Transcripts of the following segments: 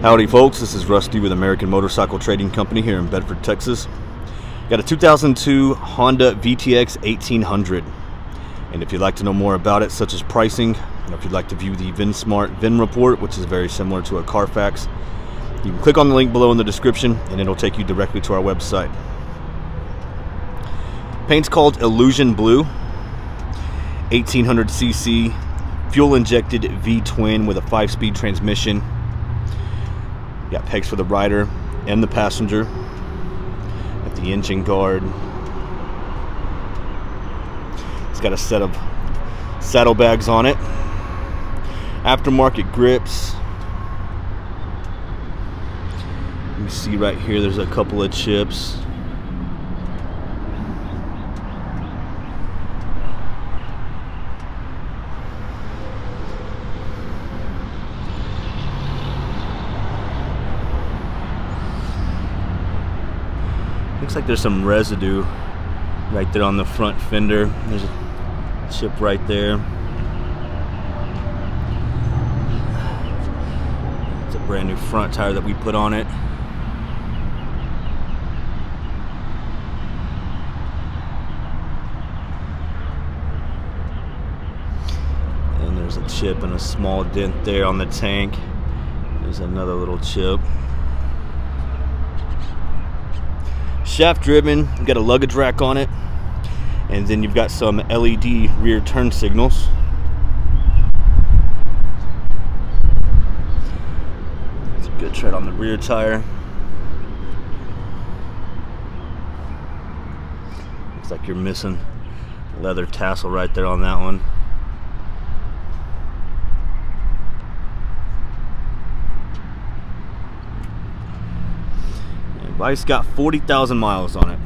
Howdy folks, this is Rusty with American Motorcycle Trading Company here in Bedford, Texas. Got a 2002 Honda VTX 1800. And if you'd like to know more about it, such as pricing, or if you'd like to view the VinSmart VIN report, which is very similar to a Carfax, you can click on the link below in the description and it'll take you directly to our website. Paint's called Illusion Blue, 1800cc, fuel injected V-twin with a 5-speed transmission. Got pegs for the rider and the passenger at the engine guard. It's got a set of saddlebags on it. Aftermarket grips. You see right here there's a couple of chips. Looks like there's some residue right there on the front fender. There's a chip right there. It's a brand new front tire that we put on it. And there's a chip and a small dent there on the tank. There's another little chip. Shaft driven you've got a luggage rack on it and then you've got some LED rear turn signals. It's a good tread on the rear tire. Looks like you're missing leather tassel right there on that one Bike's got 40,000 miles on it.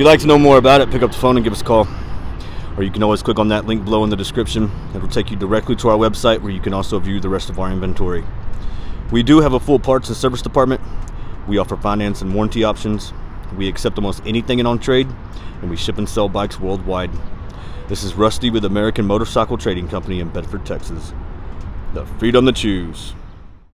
You'd like to know more about it, pick up the phone and give us a call. Or you can always click on that link below in the description. It will take you directly to our website where you can also view the rest of our inventory. We do have a full parts and service department. We offer finance and warranty options. We accept almost anything in on trade, and we ship and sell bikes worldwide. This is Rusty with American Motorcycle Trading Company in Bedford, Texas. The freedom to choose.